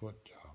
foot down.